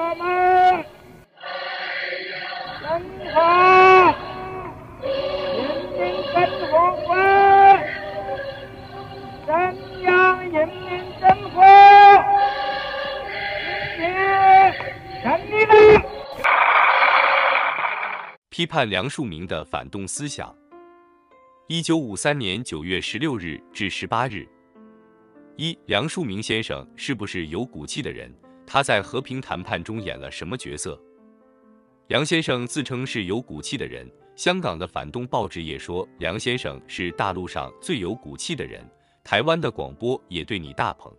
我们中华人民共和国中央人民生活。批判梁漱溟的反动思想。一九五三年九月十六日至十八日，一梁漱溟先生是不是有骨气的人？他在和平谈判中演了什么角色？梁先生自称是有骨气的人，香港的反动报纸也说梁先生是大陆上最有骨气的人，台湾的广播也对你大捧。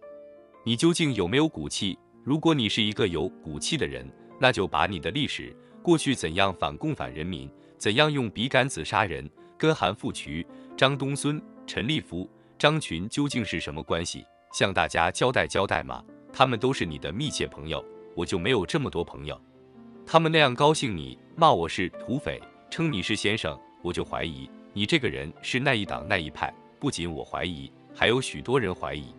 你究竟有没有骨气？如果你是一个有骨气的人，那就把你的历史过去怎样反共反人民，怎样用笔杆子杀人，跟韩复渠、张东荪、陈立夫、张群究竟是什么关系，向大家交代交代嘛。他们都是你的密切朋友，我就没有这么多朋友。他们那样高兴你骂我是土匪，称你是先生，我就怀疑你这个人是那一党那一派。不仅我怀疑，还有许多人怀疑。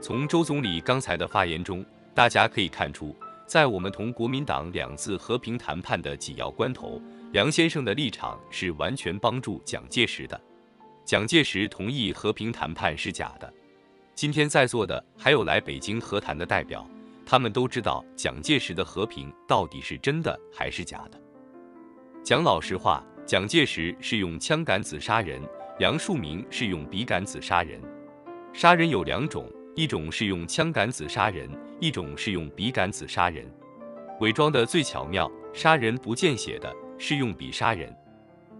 从周总理刚才的发言中，大家可以看出，在我们同国民党两次和平谈判的紧要关头，梁先生的立场是完全帮助蒋介石的。蒋介石同意和平谈判是假的。今天在座的还有来北京和谈的代表，他们都知道蒋介石的和平到底是真的还是假的。讲老实话，蒋介石是用枪杆子杀人，梁漱溟是用笔杆子杀人。杀人有两种，一种是用枪杆子杀人，一种是用笔杆子杀人。伪装的最巧妙，杀人不见血的是用笔杀人。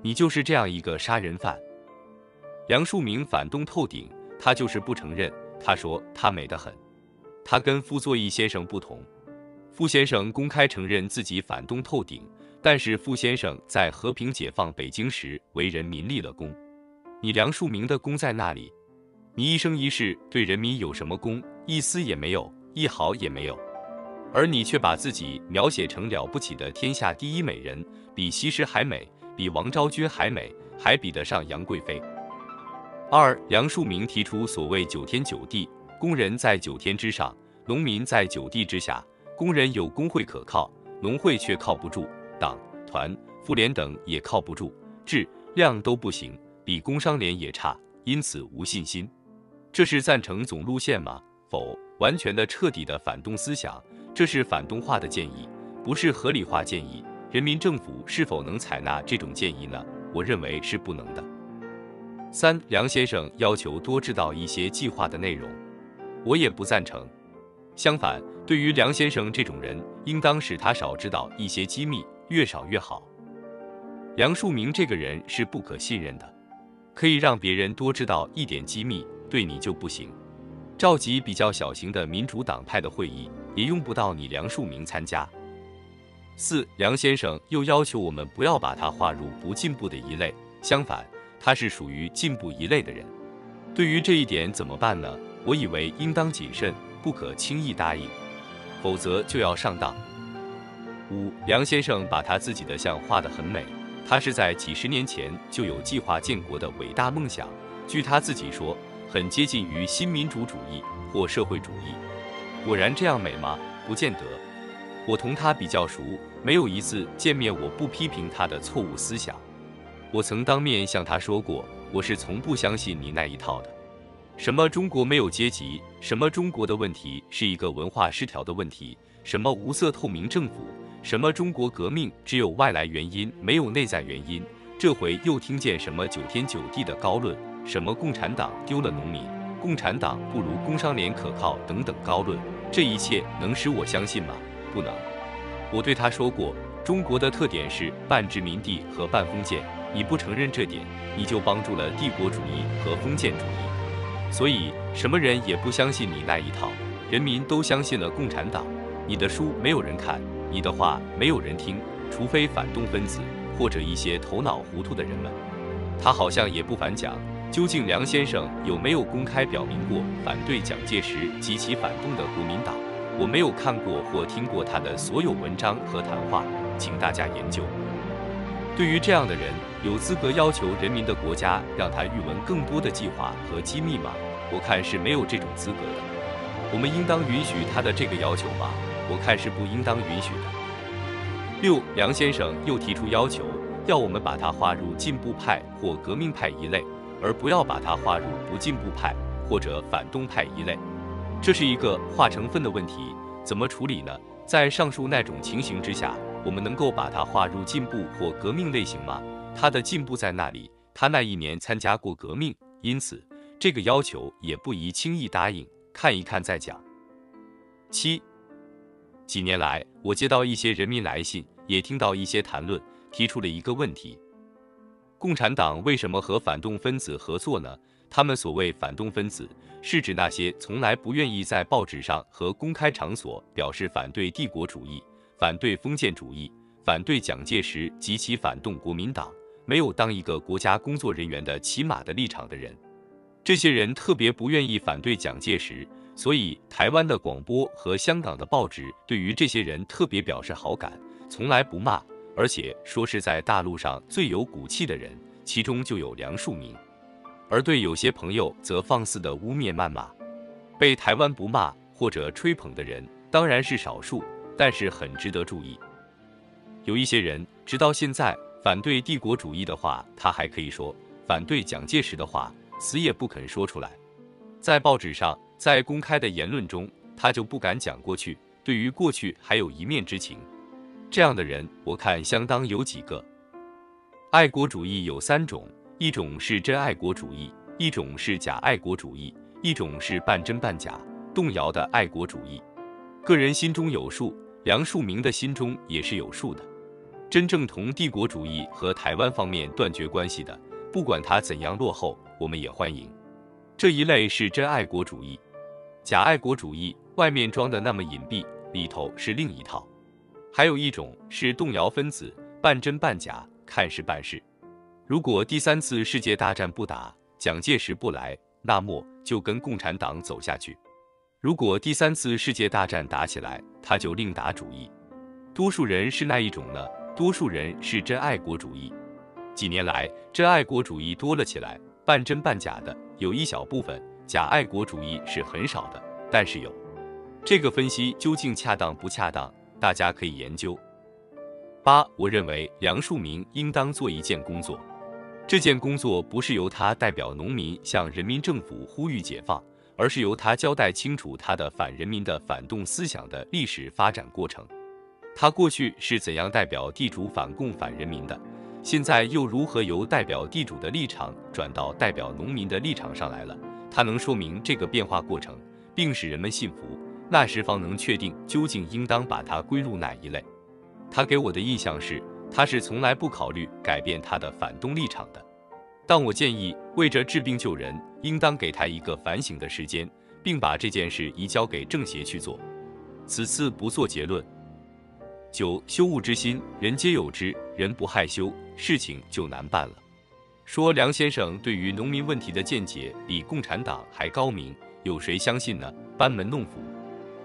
你就是这样一个杀人犯。梁漱溟反动透顶，他就是不承认。他说他美得很，他跟傅作义先生不同。傅先生公开承认自己反动透顶，但是傅先生在和平解放北京时为人民立了功。你梁漱溟的功在那里？你一生一世对人民有什么功？一丝也没有，一毫也没有。而你却把自己描写成了不起的天下第一美人，比西施还美，比王昭君还美，还比得上杨贵妃。二，梁漱溟提出所谓九天九地，工人在九天之上，农民在九地之下。工人有工会可靠，农会却靠不住，党团妇联等也靠不住，质量都不行，比工商联也差，因此无信心。这是赞成总路线吗？否，完全的、彻底的反动思想，这是反动化的建议，不是合理化建议。人民政府是否能采纳这种建议呢？我认为是不能的。三，梁先生要求多知道一些计划的内容，我也不赞成。相反，对于梁先生这种人，应当使他少知道一些机密，越少越好。梁漱溟这个人是不可信任的，可以让别人多知道一点机密，对你就不行。召集比较小型的民主党派的会议，也用不到你梁漱溟参加。四，梁先生又要求我们不要把他划入不进步的一类，相反。他是属于进步一类的人，对于这一点怎么办呢？我以为应当谨慎，不可轻易答应，否则就要上当。五，梁先生把他自己的像画得很美，他是在几十年前就有计划建国的伟大梦想，据他自己说，很接近于新民主主义或社会主义。果然这样美吗？不见得。我同他比较熟，没有一次见面我不批评他的错误思想。我曾当面向他说过，我是从不相信你那一套的。什么中国没有阶级，什么中国的问题是一个文化失调的问题，什么无色透明政府，什么中国革命只有外来原因没有内在原因。这回又听见什么九天九地的高论，什么共产党丢了农民，共产党不如工商联可靠等等高论，这一切能使我相信吗？不能。我对他说过，中国的特点是半殖民地和半封建。你不承认这点，你就帮助了帝国主义和封建主义。所以，什么人也不相信你那一套，人民都相信了共产党。你的书没有人看，你的话没有人听，除非反动分子或者一些头脑糊涂的人们。他好像也不反讲，究竟梁先生有没有公开表明过反对蒋介石及其反动的国民党？我没有看过或听过他的所有文章和谈话，请大家研究。对于这样的人，有资格要求人民的国家让他预闻更多的计划和机密吗？我看是没有这种资格的。我们应当允许他的这个要求吗？我看是不应当允许的。六，梁先生又提出要求，要我们把他划入进步派或革命派一类，而不要把他划入不进步派或者反动派一类。这是一个划成分的问题，怎么处理呢？在上述那种情形之下，我们能够把它划入进步或革命类型吗？他的进步在那里？他那一年参加过革命，因此这个要求也不宜轻易答应，看一看再讲。七。几年来，我接到一些人民来信，也听到一些谈论，提出了一个问题：共产党为什么和反动分子合作呢？他们所谓反动分子，是指那些从来不愿意在报纸上和公开场所表示反对帝国主义、反对封建主义、反对蒋介石及其反动国民党，没有当一个国家工作人员的起码的立场的人。这些人特别不愿意反对蒋介石。所以，台湾的广播和香港的报纸对于这些人特别表示好感，从来不骂，而且说是在大陆上最有骨气的人，其中就有梁漱溟。而对有些朋友则放肆的污蔑谩骂，被台湾不骂或者吹捧的人当然是少数，但是很值得注意。有一些人直到现在反对帝国主义的话，他还可以说；反对蒋介石的话，死也不肯说出来，在报纸上。在公开的言论中，他就不敢讲过去，对于过去还有一面之情。这样的人，我看相当有几个。爱国主义有三种，一种是真爱国主义，一种是假爱国主义，一种是半真半假、动摇的爱国主义。个人心中有数，梁漱溟的心中也是有数的。真正同帝国主义和台湾方面断绝关系的，不管他怎样落后，我们也欢迎。这一类是真爱国主义。假爱国主义外面装的那么隐蔽，里头是另一套。还有一种是动摇分子，半真半假，看事办事。如果第三次世界大战不打，蒋介石不来，那么就跟共产党走下去；如果第三次世界大战打起来，他就另打主意。多数人是那一种呢？多数人是真爱国主义。几年来，真爱国主义多了起来，半真半假的有一小部分。假爱国主义是很少的，但是有。这个分析究竟恰当不恰当，大家可以研究。八，我认为梁漱溟应当做一件工作，这件工作不是由他代表农民向人民政府呼吁解放，而是由他交代清楚他的反人民的反动思想的历史发展过程。他过去是怎样代表地主反共反人民的，现在又如何由代表地主的立场转到代表农民的立场上来了？他能说明这个变化过程，并使人们信服，那时方能确定究竟应当把它归入哪一类。他给我的印象是，他是从来不考虑改变他的反动立场的。但我建议，为着治病救人，应当给他一个反省的时间，并把这件事移交给政协去做。此次不做结论。九，羞恶之心，人皆有之，人不害羞，事情就难办了。说梁先生对于农民问题的见解比共产党还高明，有谁相信呢？班门弄斧。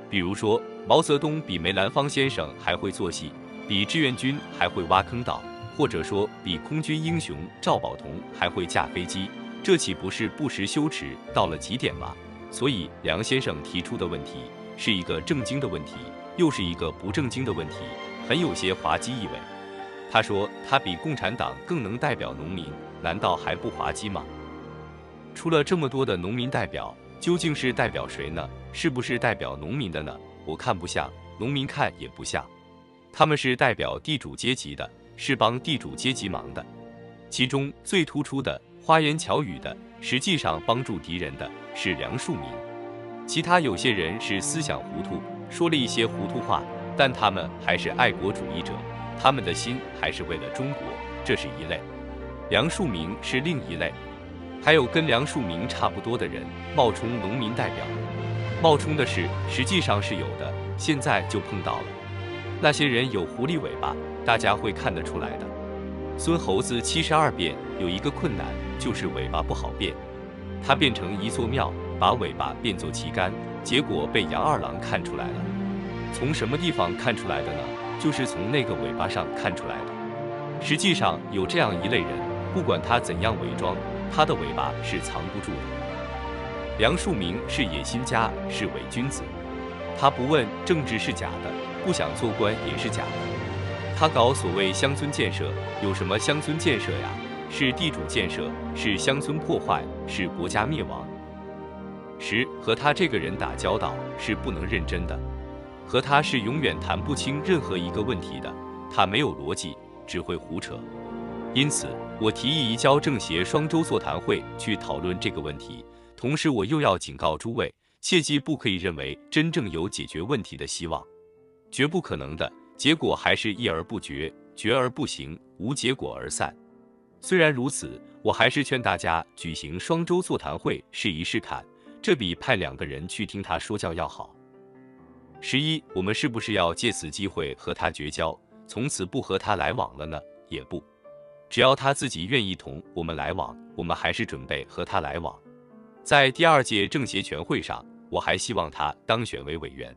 比如说毛泽东比梅兰芳先生还会做戏，比志愿军还会挖坑道，或者说比空军英雄赵宝同还会驾飞机，这岂不是不识羞耻到了极点吗？所以梁先生提出的问题是一个正经的问题，又是一个不正经的问题，很有些滑稽意味。他说他比共产党更能代表农民。难道还不滑稽吗？出了这么多的农民代表，究竟是代表谁呢？是不是代表农民的呢？我看不像，农民看也不像。他们是代表地主阶级的，是帮地主阶级忙的。其中最突出的、花言巧语的，实际上帮助敌人的是梁漱溟。其他有些人是思想糊涂，说了一些糊涂话，但他们还是爱国主义者，他们的心还是为了中国，这是一类。梁漱溟是另一类，还有跟梁漱溟差不多的人冒充农民代表，冒充的事实际上是有的，现在就碰到了。那些人有狐狸尾巴，大家会看得出来的。孙猴子七十二变有一个困难，就是尾巴不好变，他变成一座庙，把尾巴变作旗杆，结果被杨二郎看出来了。从什么地方看出来的呢？就是从那个尾巴上看出来的。实际上有这样一类人。不管他怎样伪装，他的尾巴是藏不住的。梁漱溟是野心家，是伪君子。他不问政治是假的，不想做官也是假的。他搞所谓乡村建设，有什么乡村建设呀？是地主建设，是乡村破坏，是国家灭亡。十和他这个人打交道是不能认真的，和他是永远谈不清任何一个问题的。他没有逻辑，只会胡扯。因此，我提议移交政协双周座谈会去讨论这个问题。同时，我又要警告诸位，切记不可以认为真正有解决问题的希望，绝不可能的。结果还是议而不决，决而不行，无结果而散。虽然如此，我还是劝大家举行双周座谈会试一试看。这比派两个人去听他说教要好。十一，我们是不是要借此机会和他绝交，从此不和他来往了呢？也不，只要他自己愿意同我们来往，我们还是准备和他来往。在第二届政协全会上，我还希望他当选为委员，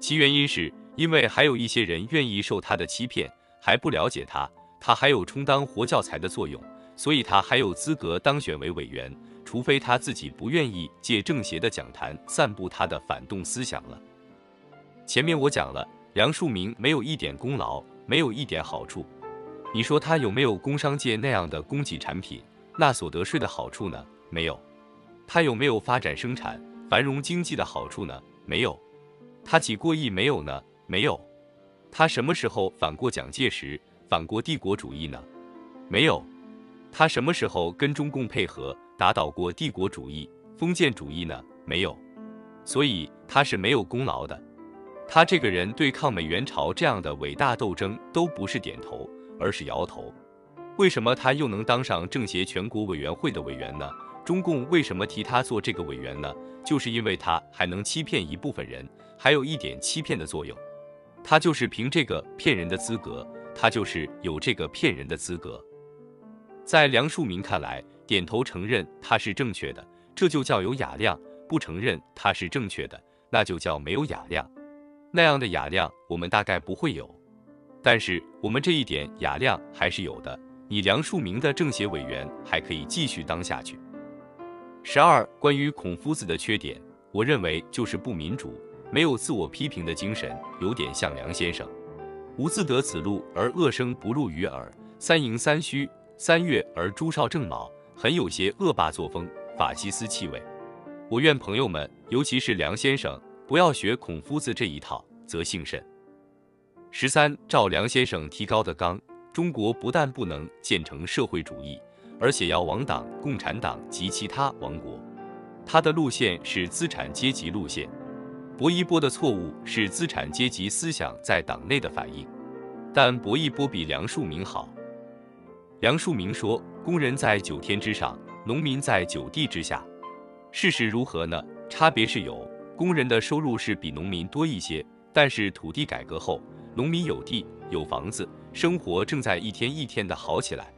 其原因是因为还有一些人愿意受他的欺骗，还不了解他，他还有充当活教材的作用，所以他还有资格当选为委员。除非他自己不愿意借政协的讲坛散布他的反动思想了。前面我讲了，梁漱溟没有一点功劳，没有一点好处。你说他有没有工商界那样的供给产品，那所得税的好处呢？没有。他有没有发展生产、繁荣经济的好处呢？没有。他几过亿没有呢？没有。他什么时候反过蒋介石、反过帝国主义呢？没有。他什么时候跟中共配合？打倒过帝国主义、封建主义呢？没有，所以他是没有功劳的。他这个人对抗美援朝这样的伟大斗争都不是点头，而是摇头。为什么他又能当上政协全国委员会的委员呢？中共为什么提他做这个委员呢？就是因为他还能欺骗一部分人，还有一点欺骗的作用。他就是凭这个骗人的资格，他就是有这个骗人的资格。在梁漱溟看来。点头承认他是正确的，这就叫有雅量；不承认他是正确的，那就叫没有雅量。那样的雅量我们大概不会有，但是我们这一点雅量还是有的。你梁漱溟的政协委员还可以继续当下去。十二，关于孔夫子的缺点，我认为就是不民主，没有自我批评的精神，有点像梁先生。吾自得此路而恶声不入于耳，三迎三虚，三月而朱少正卯。很有些恶霸作风，法西斯气味。我愿朋友们，尤其是梁先生，不要学孔夫子这一套，则幸甚。十三，照梁先生提高的纲，中国不但不能建成社会主义，而且要亡党、共产党及其他亡国。他的路线是资产阶级路线。薄一波的错误是资产阶级思想在党内的反应，但薄一波比梁漱溟好。梁漱溟说：“工人在九天之上，农民在九地之下。事实如何呢？差别是有，工人的收入是比农民多一些，但是土地改革后，农民有地有房子，生活正在一天一天的好起来。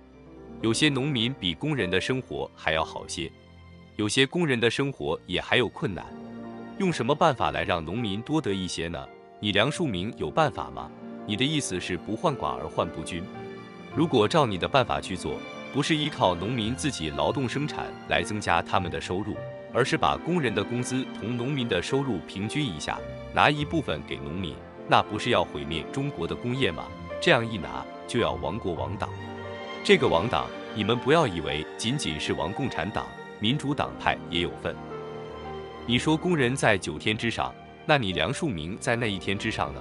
有些农民比工人的生活还要好些，有些工人的生活也还有困难。用什么办法来让农民多得一些呢？你梁漱溟有办法吗？你的意思是不患寡而患不均？”如果照你的办法去做，不是依靠农民自己劳动生产来增加他们的收入，而是把工人的工资同农民的收入平均一下，拿一部分给农民，那不是要毁灭中国的工业吗？这样一拿就要亡国亡党。这个王党，你们不要以为仅仅是王共产党，民主党派也有份。你说工人在九天之上，那你梁漱溟在那一天之上呢？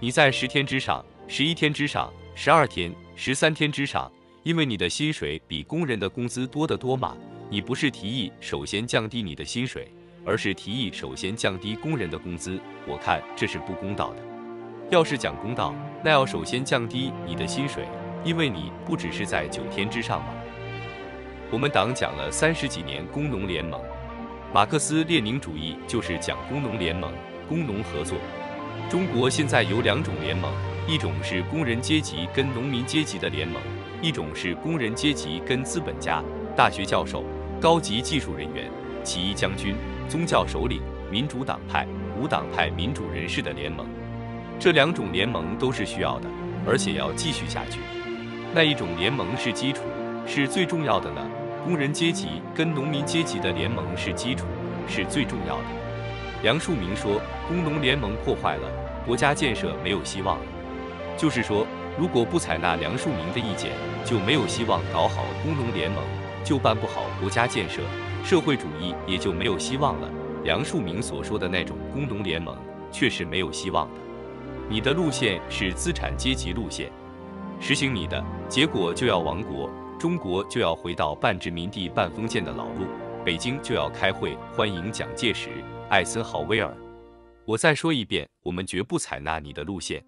你在十天之上，十一天之上，十二天。十三天之上，因为你的薪水比工人的工资多得多嘛。你不是提议首先降低你的薪水，而是提议首先降低工人的工资。我看这是不公道的。要是讲公道，那要首先降低你的薪水，因为你不只是在九天之上吗。我们党讲了三十几年工农联盟，马克思列宁主义就是讲工农联盟、工农合作。中国现在有两种联盟。一种是工人阶级跟农民阶级的联盟，一种是工人阶级跟资本家、大学教授、高级技术人员、起义将军、宗教首领、民主党派、无党派民主人士的联盟。这两种联盟都是需要的，而且要继续下去。那一种联盟是基础，是最重要的呢？工人阶级跟农民阶级的联盟是基础，是最重要的。梁漱溟说，工农联盟破坏了，国家建设没有希望了。就是说，如果不采纳梁漱溟的意见，就没有希望搞好工农联盟，就办不好国家建设，社会主义也就没有希望了。梁漱溟所说的那种工农联盟，却是没有希望的。你的路线是资产阶级路线，实行你的，结果就要亡国，中国就要回到半殖民地半封建的老路，北京就要开会欢迎蒋介石。艾森豪威尔，我再说一遍，我们绝不采纳你的路线。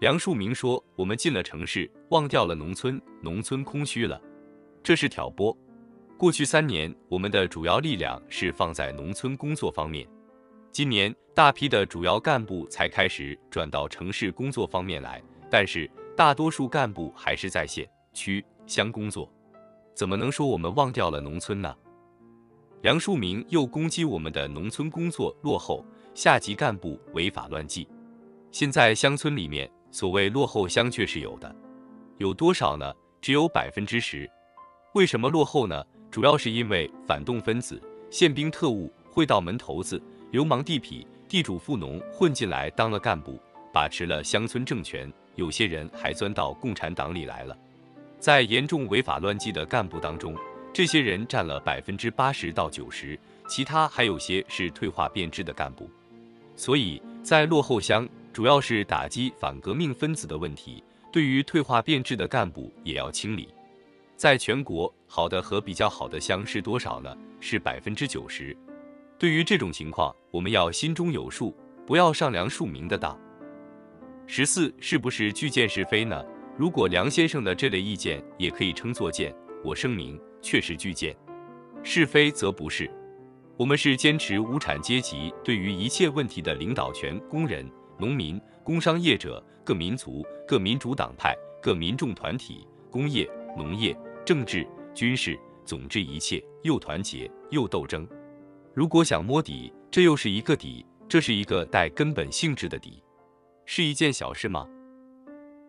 梁漱溟说：“我们进了城市，忘掉了农村，农村空虚了，这是挑拨。过去三年，我们的主要力量是放在农村工作方面，今年大批的主要干部才开始转到城市工作方面来，但是大多数干部还是在县区乡工作，怎么能说我们忘掉了农村呢？”梁漱溟又攻击我们的农村工作落后，下级干部违法乱纪。现在乡村里面所谓落后乡却是有的，有多少呢？只有百分之十。为什么落后呢？主要是因为反动分子、宪兵特务、会道门头子、流氓地痞、地主富农混进来当了干部，把持了乡村政权。有些人还钻到共产党里来了。在严重违法乱纪的干部当中。这些人占了百分之八十到九十，其他还有些是退化变质的干部。所以在落后乡，主要是打击反革命分子的问题，对于退化变质的干部也要清理。在全国，好的和比较好的乡是多少呢？是百分之九十。对于这种情况，我们要心中有数，不要上梁漱溟的当。十四是不是巨舰是非呢？如果梁先生的这类意见也可以称作谏，我声明。确实巨见，是非则不是。我们是坚持无产阶级对于一切问题的领导权，工人、农民、工商业者、各民族、各民主党派、各民众团体、工业、农业、政治、军事，总之一切，又团结又斗争。如果想摸底，这又是一个底，这是一个带根本性质的底，是一件小事吗？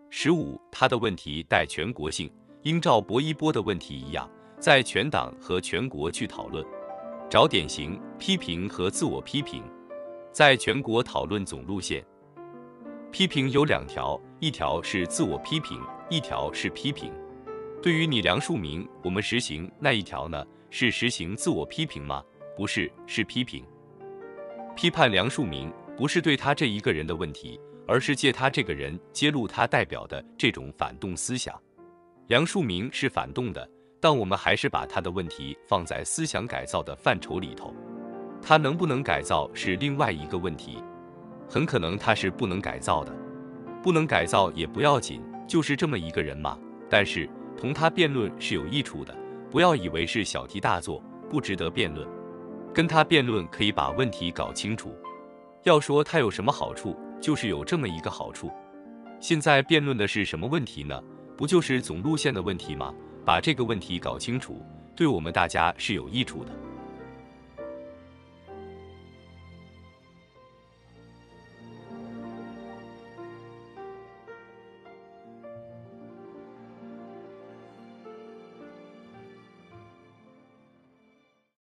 十五，他的问题带全国性，应照薄一波的问题一样。在全党和全国去讨论，找典型批评和自我批评，在全国讨论总路线。批评有两条，一条是自我批评，一条是批评。对于你梁漱溟，我们实行那一条呢？是实行自我批评吗？不是，是批评。批判梁漱溟不是对他这一个人的问题，而是借他这个人揭露他代表的这种反动思想。梁漱溟是反动的。但我们还是把他的问题放在思想改造的范畴里头，他能不能改造是另外一个问题，很可能他是不能改造的，不能改造也不要紧，就是这么一个人嘛。但是同他辩论是有益处的，不要以为是小题大做，不值得辩论。跟他辩论可以把问题搞清楚。要说他有什么好处，就是有这么一个好处。现在辩论的是什么问题呢？不就是总路线的问题吗？把这个问题搞清楚，对我们大家是有益处的。